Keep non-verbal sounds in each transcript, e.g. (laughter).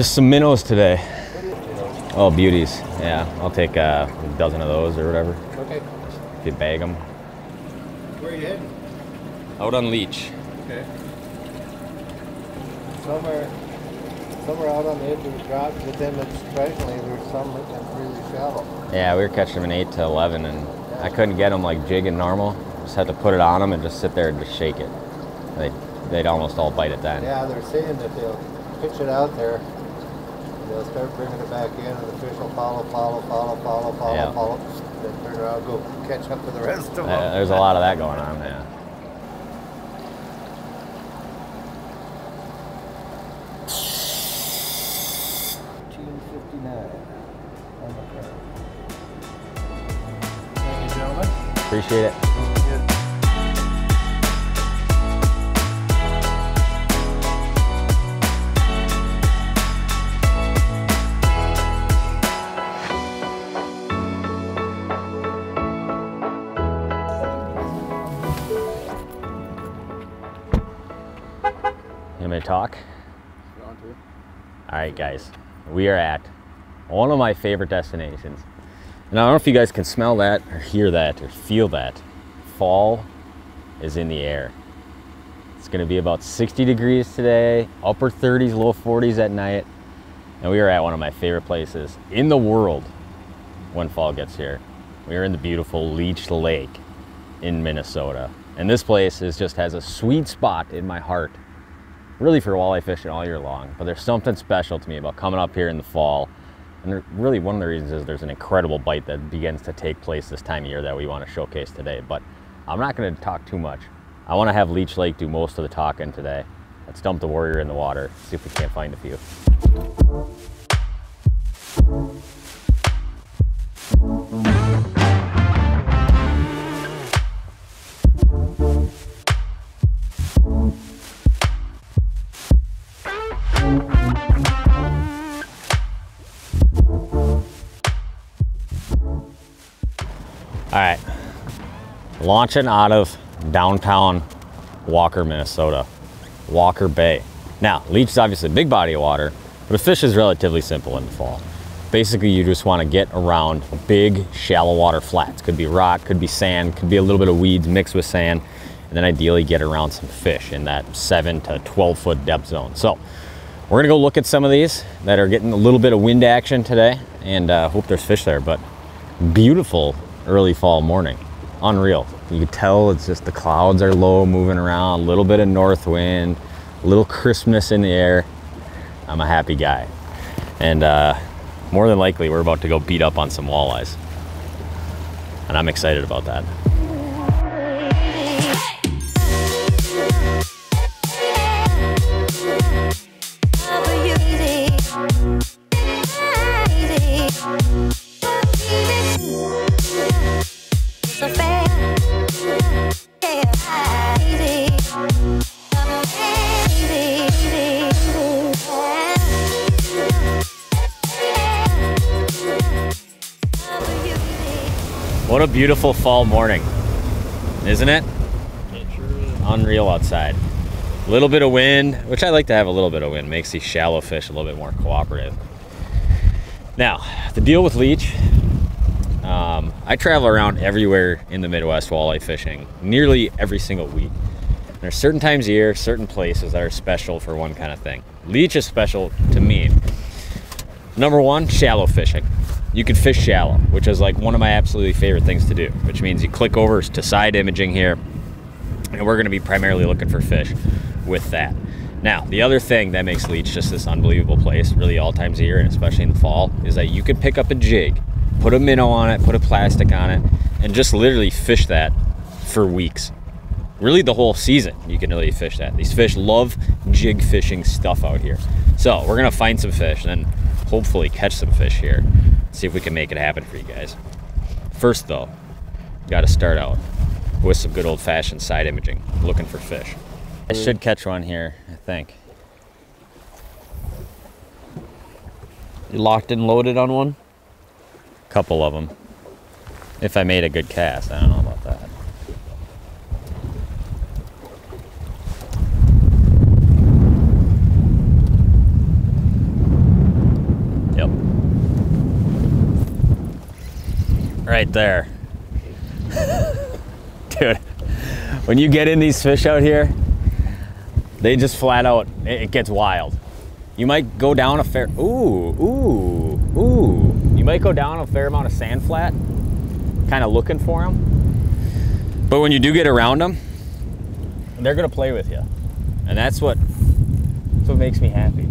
Just some minnows today. Oh, beauties. Yeah, I'll take uh, a dozen of those or whatever. Okay. If you bag them. Where are you heading? Out on leech. Okay. Somewhere, are, some are out on the edge of the drop, but then especially there's some that's really shallow. Yeah, we were catching them in 8 to 11, and I couldn't get them like jigging normal. Just had to put it on them and just sit there and just shake it. They'd, they'd almost all bite it then. Yeah, they're saying that they'll pitch it out there. They'll start bringing it back in, and the fish will follow, follow, follow, follow, follow, Yeah. follow. Then turn around, go catch up to the rest of them. Uh, there's a lot of that going on, yeah. Fifteen fifty-nine on the curve. Thank you, gentlemen. Appreciate it. Right, guys, we are at one of my favorite destinations. And I don't know if you guys can smell that or hear that or feel that. Fall is in the air. It's gonna be about 60 degrees today, upper 30s, low 40s at night. And we are at one of my favorite places in the world when fall gets here. We are in the beautiful Leech Lake in Minnesota. And this place is just has a sweet spot in my heart really for walleye fishing all year long. But there's something special to me about coming up here in the fall. And really, one of the reasons is there's an incredible bite that begins to take place this time of year that we want to showcase today. But I'm not going to talk too much. I want to have Leech Lake do most of the talking today. Let's dump the warrior in the water, see if we can't find a few. Launching out of downtown Walker, Minnesota, Walker Bay. Now, Leech is obviously a big body of water, but a fish is relatively simple in the fall. Basically, you just want to get around big, shallow water flats. Could be rock, could be sand, could be a little bit of weeds mixed with sand, and then ideally get around some fish in that 7 to 12 foot depth zone. So, we're gonna go look at some of these that are getting a little bit of wind action today, and uh, hope there's fish there. But beautiful early fall morning. Unreal. You can tell it's just the clouds are low, moving around, a little bit of north wind, a little crispness in the air. I'm a happy guy. And uh, more than likely, we're about to go beat up on some walleyes. And I'm excited about that. What a beautiful fall morning, isn't it? Unreal outside. A little bit of wind, which I like to have a little bit of wind, makes these shallow fish a little bit more cooperative. Now, the deal with leech, um, I travel around everywhere in the Midwest walleye fishing, nearly every single week. There's certain times a year, certain places that are special for one kind of thing. Leech is special to me. Number one, shallow fishing. You can fish shallow, which is like one of my absolutely favorite things to do, which means you click over to side imaging here, and we're gonna be primarily looking for fish with that. Now, the other thing that makes Leech just this unbelievable place, really all times of year, and especially in the fall, is that you can pick up a jig, put a minnow on it, put a plastic on it, and just literally fish that for weeks. Really, the whole season, you can really fish that. These fish love jig fishing stuff out here. So, we're gonna find some fish and then hopefully catch some fish here. See if we can make it happen for you guys. First, though, got to start out with some good old fashioned side imaging, looking for fish. I should catch one here, I think. You locked and loaded on one? Couple of them. If I made a good cast, I don't know about that. Right there. Dude, when you get in these fish out here, they just flat out, it, gets wild. You might go down a fair, ooh, ooh, ooh. You might go down a fair amount of sand flat, kind of looking for them. But when you do get around them, they're gonna play with you. And that's what, that's what makes me happy.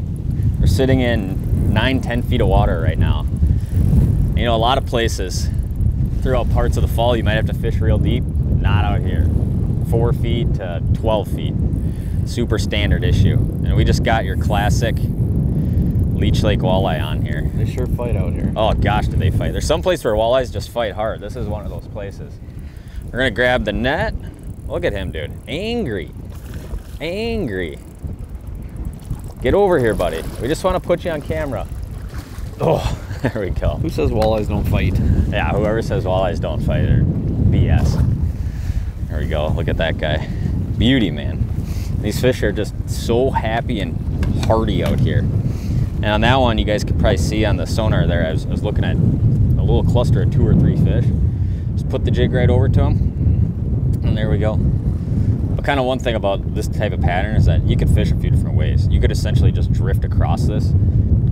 We're sitting in nine, 10 feet of water right now. You know, a lot of places throughout parts of the fall, you might have to fish real deep. Not out here. Four feet to 12 feet. Super standard issue. And we just got your classic Leech Lake walleye on here. They sure fight out here. Oh gosh, do they fight. There's some place where walleyes just fight hard. This is one of those places. We're gonna grab the net. Look at him, dude. Angry. Angry. Get over here, buddy. We just want to put you on camera. Oh, (laughs) there we go. Who says walleyes don't fight? Yeah, whoever says walleyes don't fight are BS. There we go. Look at that guy. Beauty, man. These fish are just so happy and hardy out here. And on that one, you guys could probably see on the sonar there, I was, I was looking at a little cluster of two or three fish. Just put the jig right over to them, and there we go. But kind of one thing about this type of pattern is that you can fish a few different ways. You could essentially just drift across this,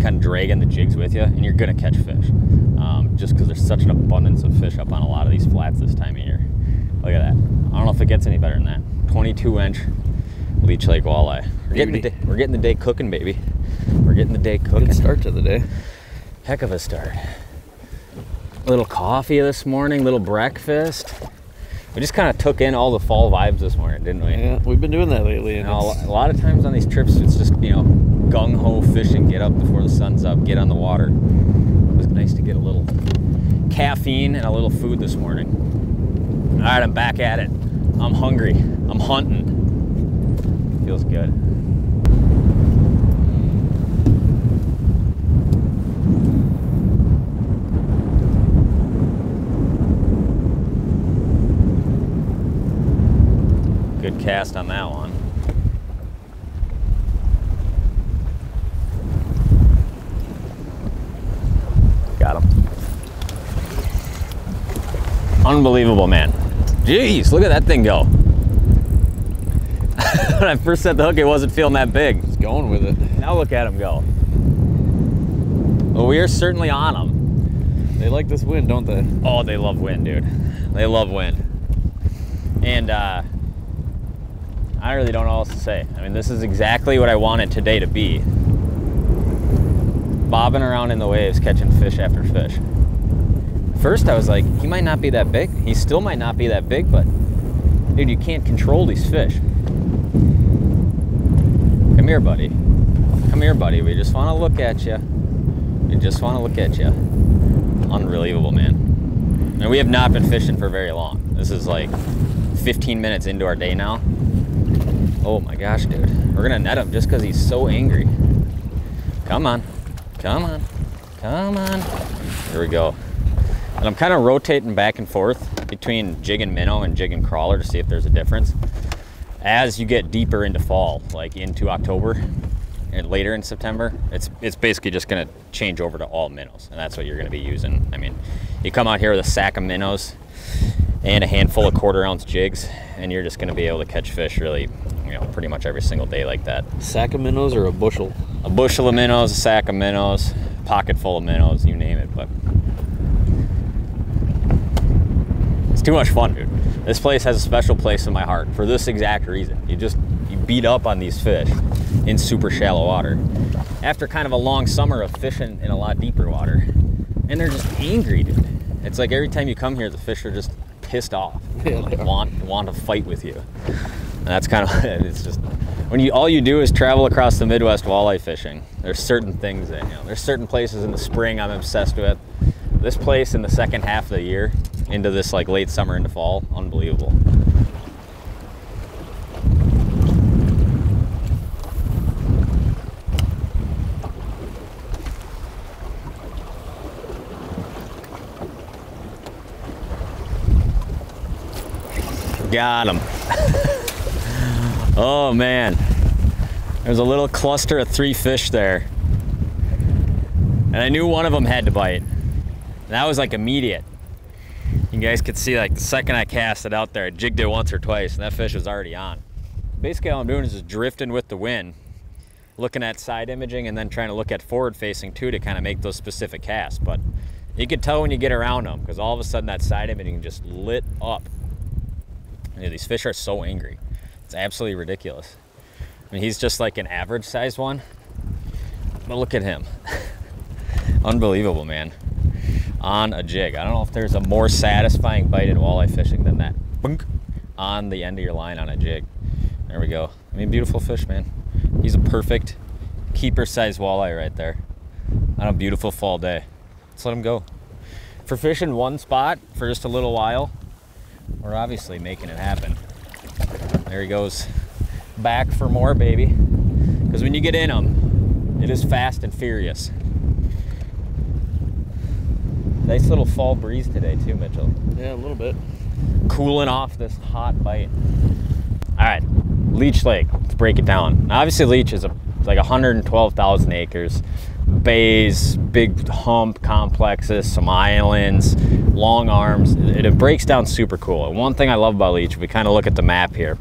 kind of dragging the jigs with you, and you're gonna catch fish. Um, just because there's such an abundance of fish up on a lot of these flats this time of year. Look at that. I don't know if it gets any better than that. 22 inch Leech Lake walleye. We're getting, the day, we're getting the day cooking, baby. We're getting the day cooking. Good start to the day. Heck of a start. A little coffee this morning, little breakfast. We just kind of took in all the fall vibes this morning, didn't we? Yeah, we've been doing that lately. You know, a lot of times on these trips, it's just, you know, gung ho fishing, get up before the sun's up, get on the water. It was nice to get a little caffeine and a little food this morning. All right, I'm back at it. I'm hungry. I'm hunting. Feels good. Good cast on that one. Got him. Unbelievable, man. Jeez, look at that thing go. (laughs) when I first set the hook, it wasn't feeling that big. it's going with it. Now look at him go. Well, we are certainly on them. They like this wind, don't they? Oh, they love wind, dude. They love wind. And uh, I really don't know what else to say. I mean, this is exactly what I wanted today to be. Bobbing around in the waves, catching fish after fish. First, I was like, he might not be that big. He still might not be that big, but dude, you can't control these fish. Come here, buddy. Come here, buddy. We just want to look at you. We just want to look at you. Unbelievable, man. And we have not been fishing for very long. This is like 15 minutes into our day now. Oh my gosh, dude. We're gonna net him just because he's so angry. Come on. Come on. Come on. Here we go. And I'm kind of rotating back and forth between jig and minnow and jig and crawler to see if there's a difference. As you get deeper into fall, like into October and later in September, it's it's basically just gonna change over to all minnows, and that's what you're gonna be using. I mean, you come out here with a sack of minnows and a handful of quarter ounce jigs, and you're just gonna be able to catch fish really, you know, pretty much every single day like that. Sack of minnows or a bushel? A bushel of minnows, a sack of minnows, pocket full of minnows, you name it, but it's too much fun, dude. This place has a special place in my heart for this exact reason. You just you beat up on these fish in super shallow water after kind of a long summer of fishing in a lot deeper water, and they're just angry, dude. It's like every time you come here, the fish are just pissed off, (laughs) Yeah, like want want to fight with you. And that's kind of (laughs) it's just when you all you do is travel across the Midwest walleye fishing. There's certain things that you know. There's certain places in the spring I'm obsessed with. This place in the second half of the year, into this like late summer into fall, unbelievable. Got him. (laughs) oh man. There's a little cluster of three fish there. And I knew one of them had to bite. And that was like immediate. You guys could see like the second I cast it out there, I jigged it once or twice and that fish was already on. Basically all I'm doing is just drifting with the wind, looking at side imaging and then trying to look at forward facing too to kind of make those specific casts. But you can tell when you get around them because all of a sudden that side imaging just lit up. You these fish are so angry. It's absolutely ridiculous. I mean, he's just like an average sized one, but look at him. (laughs) Unbelievable, man. On a jig. I don't know if there's a more satisfying bite in walleye fishing than that. Bunk, on the end of your line on a jig. There we go. I mean, beautiful fish, man. He's a perfect keeper sized walleye right there on a beautiful fall day. Let's let him go. For fishing one spot for just a little while, we're obviously making it happen. There he goes. Back for more, baby. Because when you get in them, it is fast and furious. Nice little fall breeze today too, Mitchell. Yeah, a little bit. Cooling off this hot bite. All right, Leech Lake. Let's break it down. Now, obviously, Leech is a, like 112,000 acres, bays, big hump complexes, some islands, long arms. It, it breaks down super cool. And one thing I love about Leech, if we kind of look at the map here,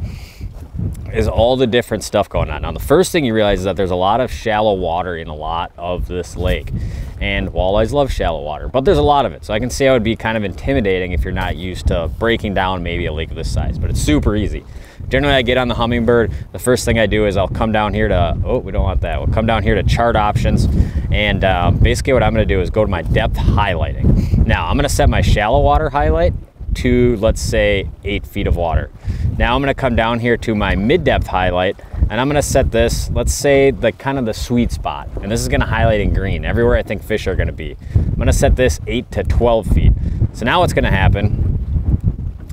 is all the different stuff going on. Now, the first thing you realize is that there's a lot of shallow water in a lot of this lake. And walleyes love shallow water, but there's a lot of it. So I can see how it would be kind of intimidating if you're not used to breaking down maybe a lake of this size, but it's super easy. Generally, I get on the Humminbird. The first thing I do is I'll come down here to, oh, we don't want that. We'll come down here to chart options. And um, basically what I'm gonna do is go to my depth highlighting. Now, I'm gonna set my shallow water highlight to, let's say, eight feet of water. Now I'm gonna come down here to my mid-depth highlight and I'm gonna set this, let's say the kind of the sweet spot. And this is gonna highlight in green, everywhere I think fish are gonna be. I'm gonna set this eight to 12 feet. So now what's gonna happen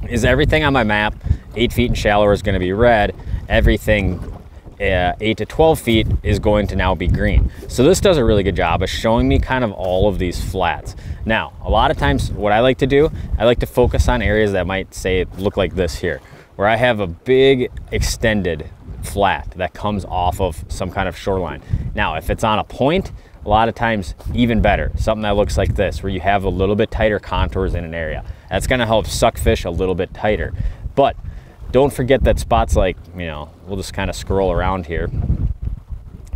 is everything on my map, eight feet and shallower is gonna be red. Everything uh, 8 to 12 feet is going to now be green. So this does a really good job of showing me kind of all of these flats. Now, a lot of times what I like to do, I like to focus on areas that might say look like this here, where I have a big extended flat that comes off of some kind of shoreline. Now, if it's on a point, a lot of times even better. Something that looks like this, where you have a little bit tighter contours in an area. That's gonna help suck fish a little bit tighter. But don't forget that spots like, you know, we'll just kind of scroll around here.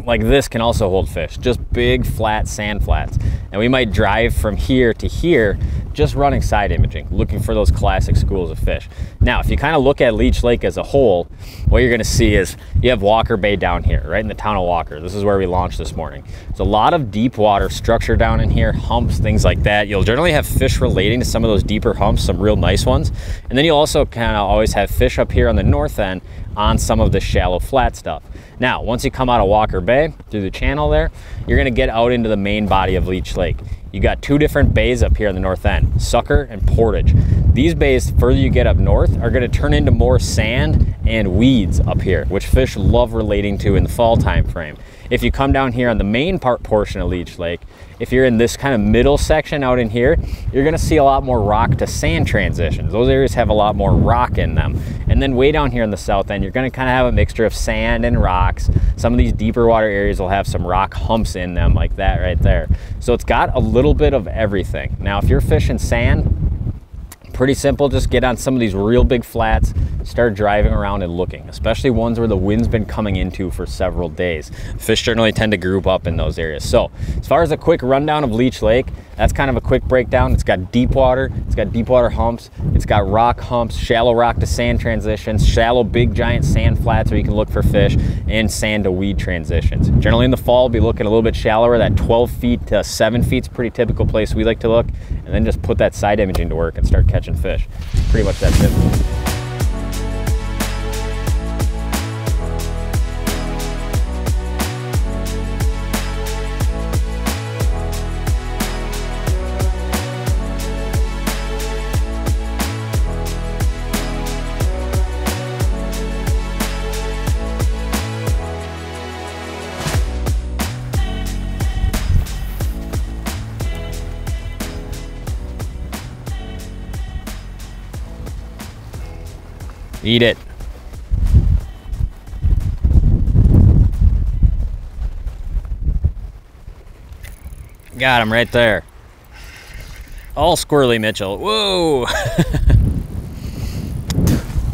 Like this can also hold fish, just big flat sand flats. And we might drive from here to here just running side imaging, looking for those classic schools of fish. Now, if you kind of look at Leech Lake as a whole, what you're gonna see is you have Walker Bay down here, right in the town of Walker. This is where we launched this morning. It's a lot of deep water structure down in here, humps, things like that. You'll generally have fish relating to some of those deeper humps, some real nice ones. And then you'll also kind of always have fish up here on the north end on some of the shallow flat stuff. Now, once you come out of Walker Bay through the channel there, you're gonna get out into the main body of Leech Lake. You got two different bays up here on the north end, Sucker and Portage. These bays, further you get up north, are gonna turn into more sand and weeds up here, which fish love relating to in the fall time frame. If you come down here on the main part portion of Leech Lake, if you're in this kind of middle section out in here, you're gonna see a lot more rock to sand transitions. Those areas have a lot more rock in them. And then way down here in the south end, you're gonna kind of have a mixture of sand and rocks. Some of these deeper water areas will have some rock humps in them like that right there. So it's got a little bit of everything. Now, if you're fishing sand, pretty simple. Just get on some of these real big flats, start driving around and looking, especially ones where the wind's been coming into for several days. Fish generally tend to group up in those areas. So as far as a quick rundown of Leech Lake, that's kind of a quick breakdown. It's got deep water, it's got deep water humps, it's got rock humps, shallow rock to sand transitions, shallow big giant sand flats where you can look for fish, and sand to weed transitions. Generally in the fall, be looking a little bit shallower. That 12 feet to 7 feet is pretty typical place we like to look. And then just put that side imaging to work and start catching fish. Pretty much that simple. Got him right there. all squirrely Mitchell. Whoa!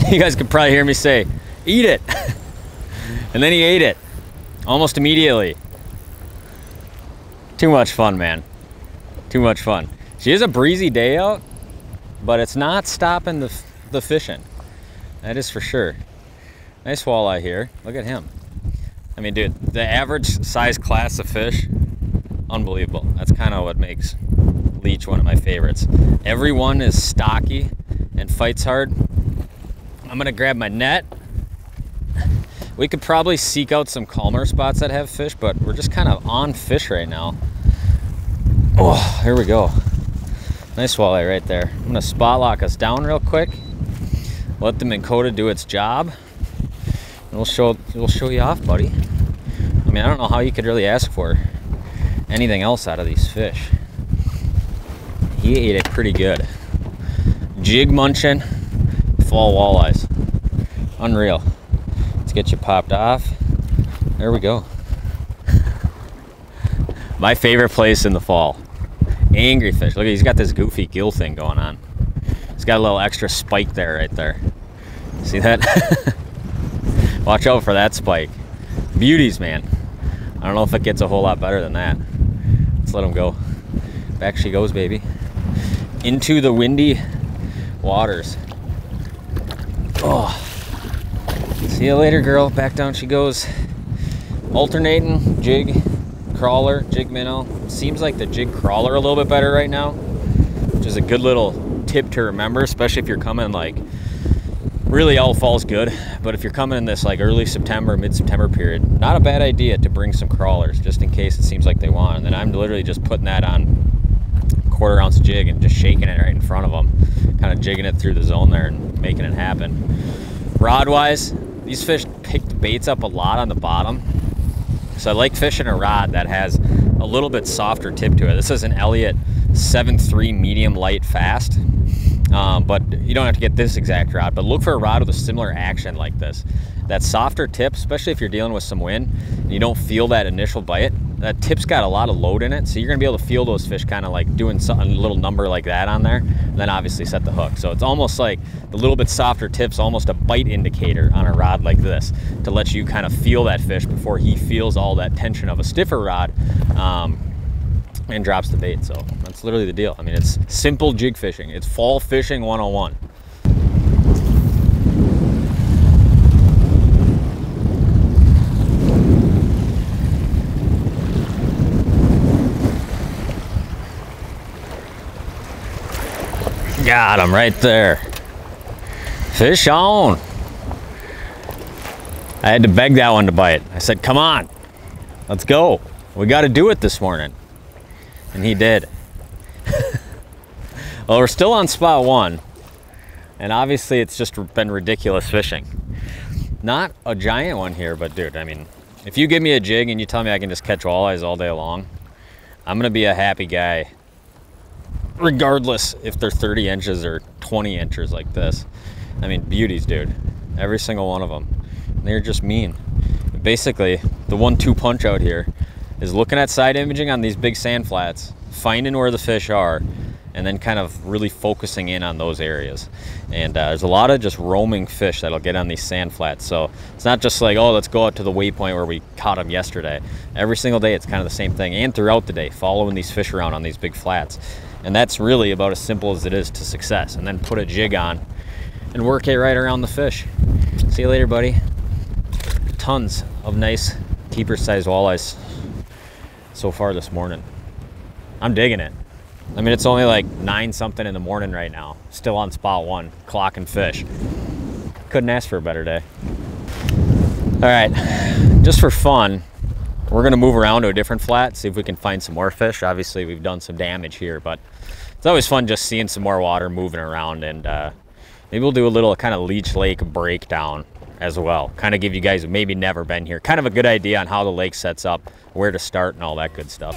(laughs) you guys could probably hear me say, eat it. (laughs) and then he ate it almost immediately. Too much fun, man. Too much fun. She is a breezy day out, but it's not stopping the, the fishing. That is for sure. Nice walleye here. Look at him. I mean, dude, the average size class of fish, unbelievable. That's kind of what makes Leech one of my favorites. Everyone is stocky and fights hard. I'm gonna grab my net. We could probably seek out some calmer spots that have fish, but we're just kind of on fish right now. Oh, here we go. Nice walleye right there. I'm gonna spot lock us down real quick. Let the Minn Kota do its job. And we'll show we'll show you off, buddy. I mean, I don't know how you could really ask for anything else out of these fish. He ate it pretty good. Jig munching, fall walleyes. Unreal. Let's get you popped off. There we go. My favorite place in the fall. Angry fish. Look, he's got this goofy gill thing going on. He's got a little extra spike there, right there. See that? (laughs) Watch out for that spike. Beauties, man. I don't know if it gets a whole lot better than that. Let him go. Back she goes, baby. Into the windy waters. Oh. See you later, girl. Back down she goes. Alternating jig, crawler, jig minnow. Seems like the jig crawler a little bit better right now, which is a good little tip to remember, especially if you're coming like really all fall's good but if you're coming in this like early september mid-september period not a bad idea to bring some crawlers just in case it seems like they want and then i'm literally just putting that on quarter ounce jig and just shaking it right in front of them kind of jigging it through the zone there and making it happen. Rod wise these fish pick the baits up a lot on the bottom so i like fishing a rod that has a little bit softer tip to it. This is an elliott 7.3 medium light fast um, but you don't have to get this exact rod, but look for a rod with a similar action like this. That softer tip, especially if you're dealing with some wind and you don't feel that initial bite, that tip's got a lot of load in it. So you're gonna be able to feel those fish kind of like doing a little number like that on there, and then obviously set the hook. So it's almost like the little bit softer tip's almost a bite indicator on a rod like this to let you kind of feel that fish before he feels all that tension of a stiffer rod. Um, and drops the bait. So that's literally the deal. I mean, it's simple jig fishing. It's fall fishing 101. Got him right there. Fish on. I had to beg that one to bite. I said, come on, let's go. We got to do it this morning. And he did. well, we're still on spot one. And obviously, it's just been ridiculous fishing. Not a giant one here, but dude, I mean, if you give me a jig and you tell me I can just catch walleyes all day long, I'm gonna be a happy guy, regardless if they're 30 inches or 20 inches like this. I mean, beauties, dude. Every single one of them. They're just mean. Basically, the one-two punch out here is looking at side imaging on these big sand flats, finding where the fish are, and then kind of really focusing in on those areas. And uh, there's a lot of just roaming fish that'll get on these sand flats. So it's not just like, oh, let's go out to the waypoint where we caught them yesterday. Every single day, it's kind of the same thing. And throughout the day, following these fish around on these big flats. And that's really about as simple as it is to success. And then put a jig on and work it right around the fish. See you later, buddy. Tons of nice keeper sized walleyes so far this morning. I'm digging it. I mean, it's only like nine something in the morning right now. Still on spot one, clocking fish. Couldn't ask for a better day. All right, just for fun, we're gonna move around to a different flat, see if we can find some more fish. Obviously, we've done some damage here, but it's always fun just seeing some more water moving around and uh, maybe we'll do a little kind of Leech Lake breakdown as well. Kind of give you guys maybe never been here, kind of a good idea on how the lake sets up, where to start and all that good stuff.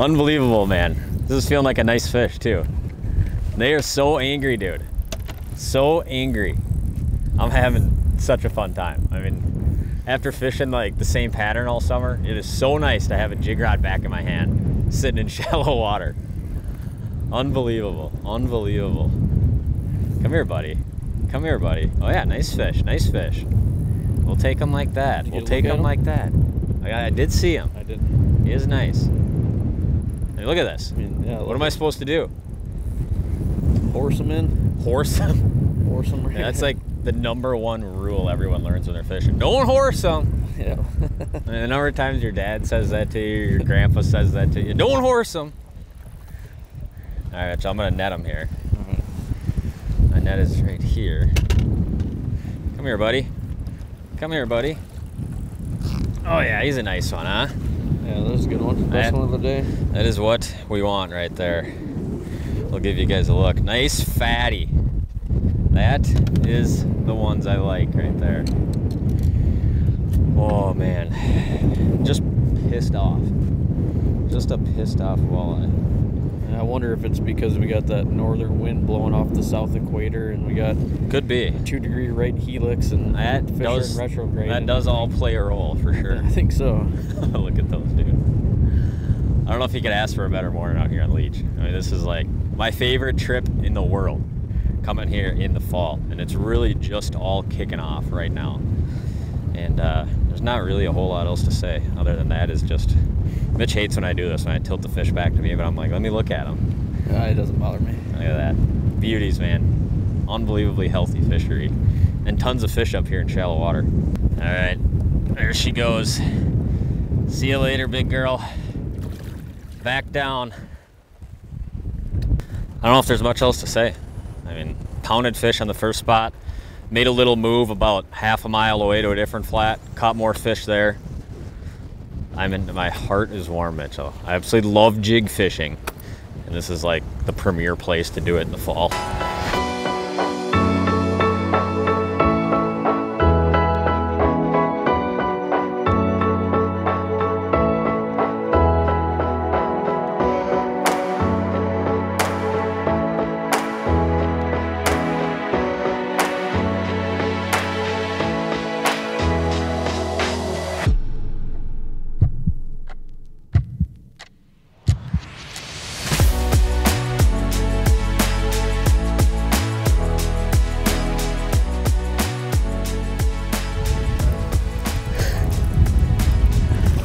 Unbelievable, man. This is feeling like a nice fish, too. They are so angry, dude. So angry. I'm having such a fun time. I mean, after fishing like the same pattern all summer, it is so nice to have a jig rod back in my hand, sitting in (laughs) shallow water. Unbelievable. Unbelievable. Come here, buddy. Come here, buddy. Oh yeah, nice fish. Nice fish. We'll take him like that. Did We'll take him him? like that. I, I did see him. I didn't. He is nice. Hey, look at this. I mean, yeah. What am I supposed to do? Horse them in. Horse him? Horse them. Right Yeah, that's like the number one rule everyone learns when they're fishing. Don't horse them. (laughs) Yeah. (laughs) And the number of times your dad says that to you, your grandpa says that to you. Don't horse them. All right, so I'm gonna net him here. Alright. My net is right here. Come here, buddy. Come here, buddy. Oh yeah, he's a nice one, huh? Yeah, that's a good one. Best Yeah. one of the day. That is what we want right there. We'll give you guys a look. Nice fatty. That is the ones I like right there. Oh man, just pissed off. Just a pissed off walleye. And I wonder if it's because we got that northern wind blowing off the south equator, and we got Could be. two degree right helix, and That fish are does in retrograde. that does all play a role for sure. (laughs) I think so. (laughs) Look at those, dude. I don't know if you could ask for a better morning out here on Leech. I mean, this is like my favorite trip in the world coming here in the fall. And it's really just all kicking off right now. And uh, there's not really a whole lot else to say other than that is just Mitch hates when I do this, when I tilt the fish back to me, but I'm like, let me look at them. Uh, it doesn't bother me. Look at that. Beauties, man. Unbelievably healthy fishery. And tons of fish up here in shallow water. All right, there she goes. See you later, big girl. Back down. I don't know if there's much else to say. I mean, pounded fish on the first spot. Made a little move about half a mile away to a different flat. Caught more fish there. I'm in, my heart is warm, Mitchell. I absolutely love jig fishing. And this is like the premier place to do it in the fall.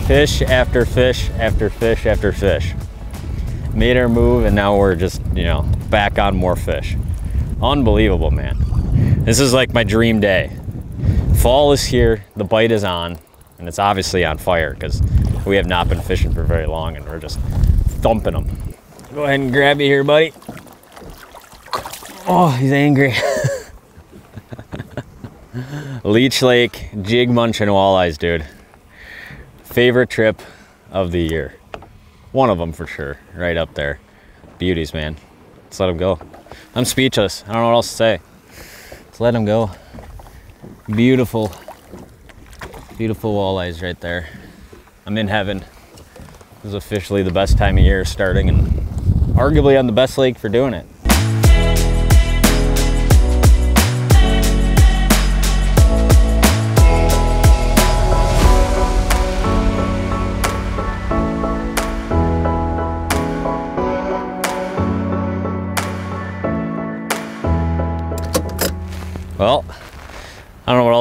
Fish after fish after fish after fish. Made our move and now we're just, you know, back on more fish. Unbelievable, man. This is like my dream day. Fall is here, the bite is on, and it's obviously on fire because we have not been fishing for very long and we're just thumping them. Go ahead and grab you here, buddy. Oh, he's angry. (laughs) Leech Lake, jig munching walleyes, dude. Favorite trip of the year. One of them for sure, right up there. Beauties, man. Let's let them go. I'm speechless. I don't know what else to say. Let's let them go. Beautiful, beautiful walleyes right there. I'm in heaven. This is officially the best time of year starting and arguably on the best lake for doing it.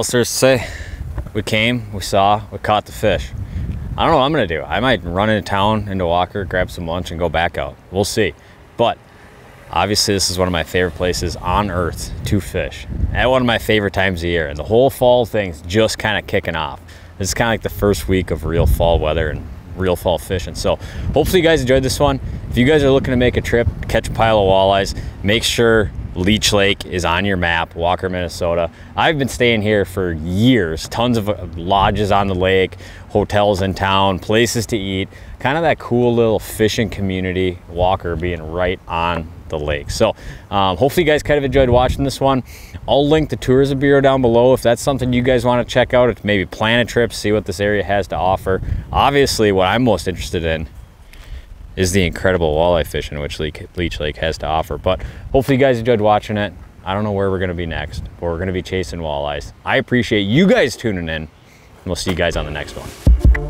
Else there's to say. We came, we saw, we caught the fish. I don't know what I'm gonna do. I might run into town, into Walker, grab some lunch, and go back out. We'll see. But obviously, this is one of my favorite places on earth to fish. At one of my favorite times of year. And the whole fall thing's just kind of kicking off. This is kind of like the first week of real fall weather and real fall fishing. So hopefully you guys enjoyed this one. If you guys are looking to make a trip, catch a pile of walleyes, make sure Leech Lake is on your map, Walker, Minnesota. I've been staying here for years. Tons of uh, lodges on the lake, hotels in town, places to eat. Kind of that cool little fishing community, Walker being right on the lake. So um, hopefully you guys kind of enjoyed watching this one. I'll link the Tourism Bureau down below if that's something you guys want to check out. Maybe plan a trip, see what this area has to offer. Obviously, what I'm most interested in is the incredible walleye fishing which Leech Lake has to offer. But hopefully you guys enjoyed watching it. I don't know where we're to be next, but we're to be chasing walleyes. I appreciate you guys tuning in, and we'll see you guys on the next one.